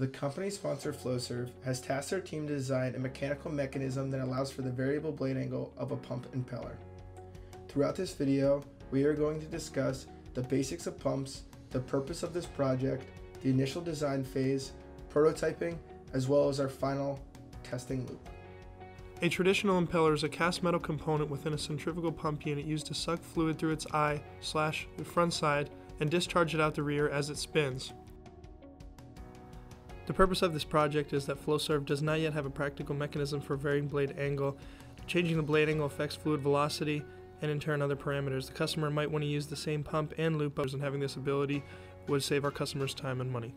The company sponsor Flowserve has tasked their team to design a mechanical mechanism that allows for the variable blade angle of a pump impeller. Throughout this video, we are going to discuss the basics of pumps, the purpose of this project, the initial design phase, prototyping, as well as our final testing loop. A traditional impeller is a cast metal component within a centrifugal pump unit used to suck fluid through its eye slash the front side and discharge it out the rear as it spins. The purpose of this project is that Flowserve does not yet have a practical mechanism for varying blade angle. Changing the blade angle affects fluid velocity and in turn other parameters. The customer might want to use the same pump and loop and having this ability would save our customers time and money.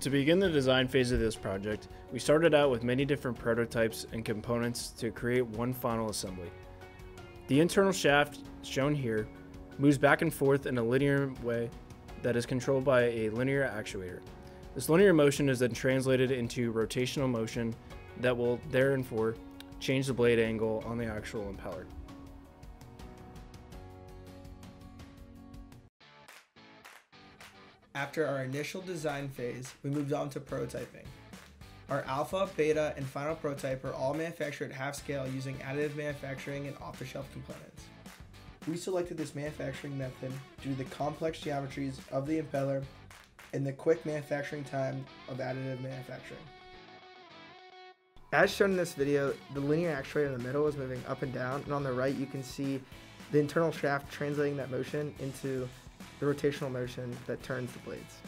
To begin the design phase of this project, we started out with many different prototypes and components to create one final assembly. The internal shaft, shown here, moves back and forth in a linear way that is controlled by a linear actuator. This linear motion is then translated into rotational motion that will therefore change the blade angle on the actual impeller. After our initial design phase, we moved on to prototyping. Our alpha, beta, and final prototype are all manufactured at half scale using additive manufacturing and off-the-shelf components. We selected this manufacturing method due to the complex geometries of the impeller and the quick manufacturing time of additive manufacturing. As shown in this video, the linear actuator in the middle is moving up and down, and on the right you can see the internal shaft translating that motion into the rotational motion that turns the blades.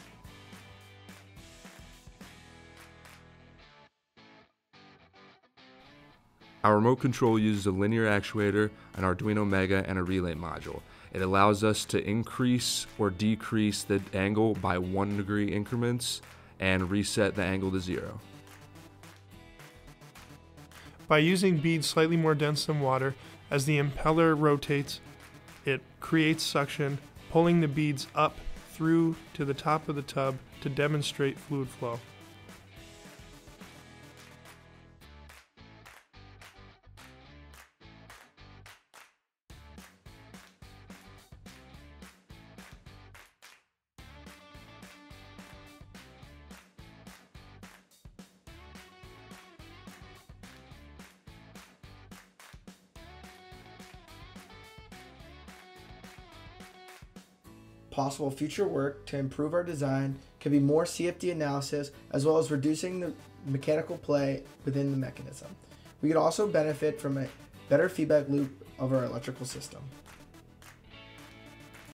Our remote control uses a linear actuator, an Arduino Mega, and a relay module. It allows us to increase or decrease the angle by one degree increments and reset the angle to zero. By using beads slightly more dense than water, as the impeller rotates, it creates suction, pulling the beads up through to the top of the tub to demonstrate fluid flow. Possible future work to improve our design can be more CFD analysis as well as reducing the mechanical play within the mechanism. We could also benefit from a better feedback loop of our electrical system.